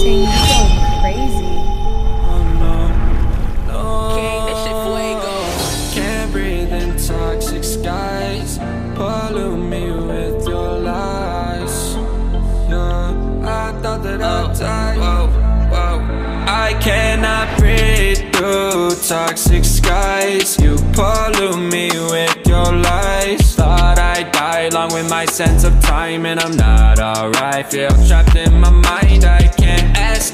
Ting, you going crazy. Can't breathe in toxic skies. Pollute me with your lies. Yeah, I thought that I'd oh, die. Whoa, whoa. I cannot breathe through toxic skies. You pollute me with your lies. Along with my sense of time, and I'm not alright. Feel trapped in my mind. I can't escape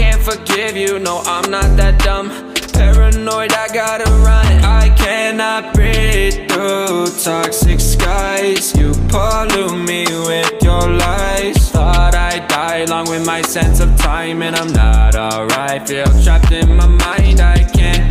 Can't forgive you, no, I'm not that dumb. Paranoid, I gotta run. I cannot breathe through toxic skies. You pollute me with your lies. Thought I'd die along with my sense of time, and I'm not alright. Feel trapped in my mind, I can't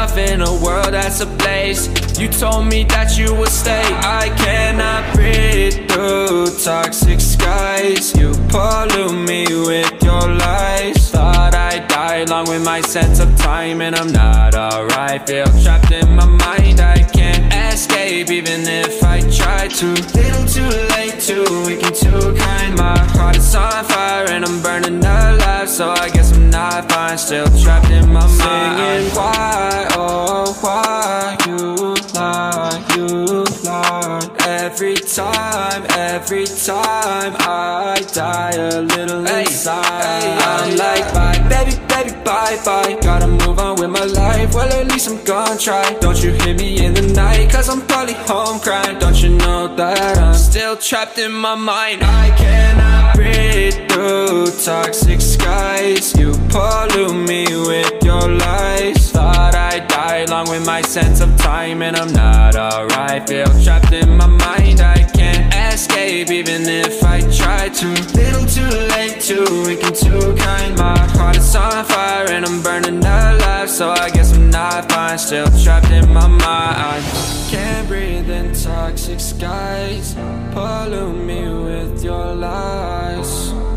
in a world that's a place You told me that you would stay. I cannot breathe through toxic skies. You pollute me with your lies. Thought I'd die along with my sense of time, and I'm not alright. Feel trapped in my mind. I can't escape even if I try to. Little too late, too weak and too kind. My heart is on fire and I'm burning alive. So I not fine. Still trapped in my mind. Singing why, oh why you lie, you lie. Every time, every time I die a little inside. I'm like bye, baby, baby, bye, bye. Gotta move on with my life. Well, at least I'm gonna try. Don't you hit me in the night, cause I'm probably home crying. Don't you know that I'm still trapped in my mind? I cannot breathe through toxic skies. You pollute me with your lies. Thought I'd die along with my sense of time, and I'm not alright. Feel trapped in my mind. I can't escape even if I try to. Little too late, too weak and too kind. My heart is on fire and I'm burning alive. So I guess I'm not fine. Still trapped in my mind. Can't breathe in toxic skies. Pollute me with your lies.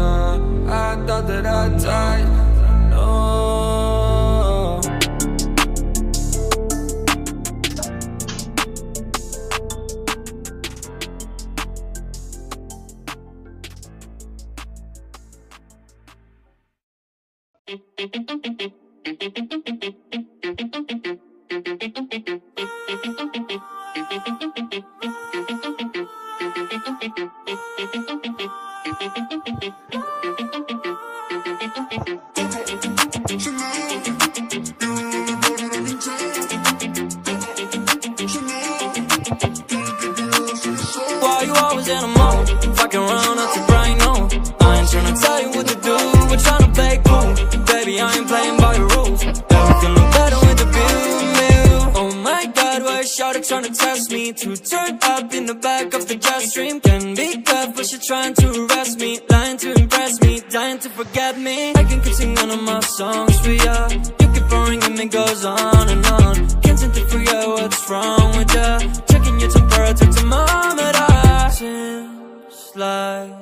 I thought that I died. No. Why you always in a is Shawty tryna test me To turn up in the back of the jet stream. Can be careful, she trying to arrest me Lying to impress me, dying to forget me. I can keep singing my songs for ya. You keep boring and it goes on and on. Can't seem to figure out what's wrong with ya. Checking your temperature thermometer. Seems like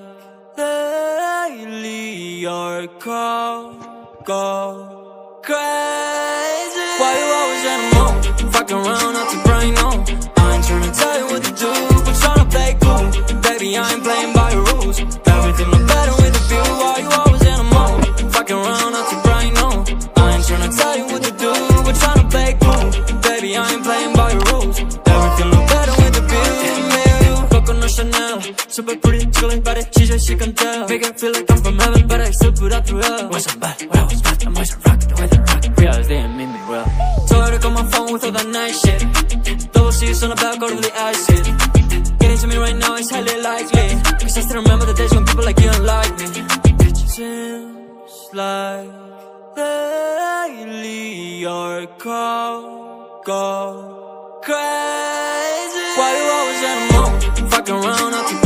lately your call go crazy. Why you always in a mood? Fucking around on Chanel. Super pretty, chilling body, she just she can tell. Make it feel like I'm from heaven, but I still put up through hell Was I'm bad, I was bad, I'm always a rock, the way they rock Realize they ain't mean me well. Told her to call my phone with all that nice shit. Double C's on the back, of the hit Getting to me right now is highly likely. Cause I still remember the days when people like you don't like me. It seems like lately your call go crazy. Why you always? Fucking around, I keep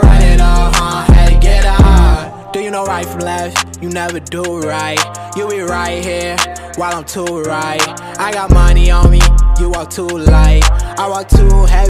know right from left? You never do right. You be right here while I'm too right. I got money on me, you walk too light. I walk too heavy.